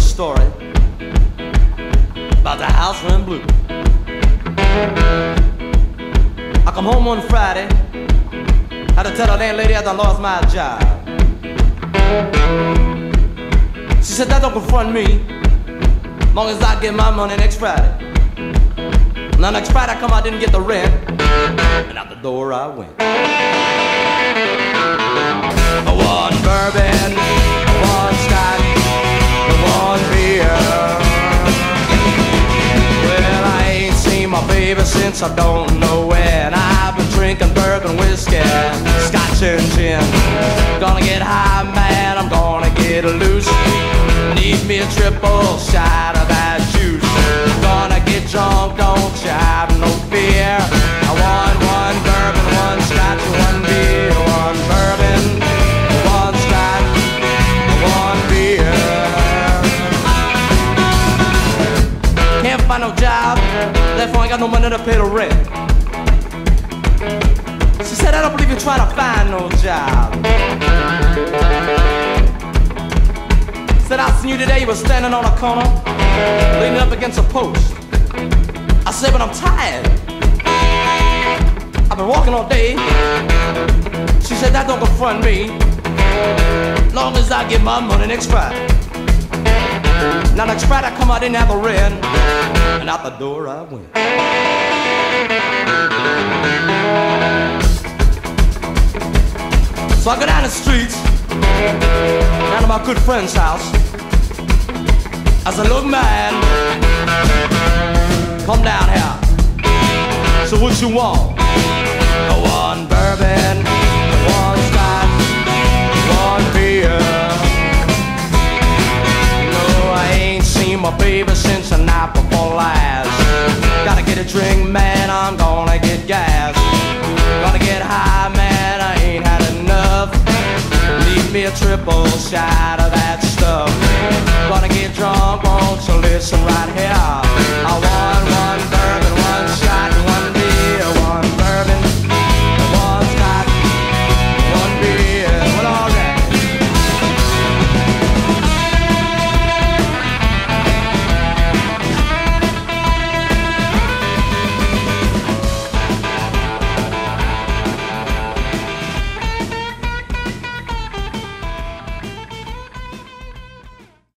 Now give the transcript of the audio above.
story about the house went blue. I come home one Friday, had to tell the landlady I done lost my job. She said that don't confront me, long as I get my money next Friday. Now next Friday I come, I didn't get the rent, and out the door I went. Since I don't know when. I've been drinking bourbon whiskey, scotch and gin. Gonna get high, man, I'm gonna get loose. Need me a triple shot of that job, therefore I ain't got no money to pay the rent. She said, I don't believe you're trying to find no job. Said, I seen you today, you were standing on a corner, leaning up against a post. I said, but I'm tired. I've been walking all day. She said, that don't confront me. Long as I get my money next Friday. Now next Friday I come out, didn't have a and out the door I went. So I go down the streets, down to my good friend's house. I said, look man, come down here. So what you want? One bourbon, a triple shot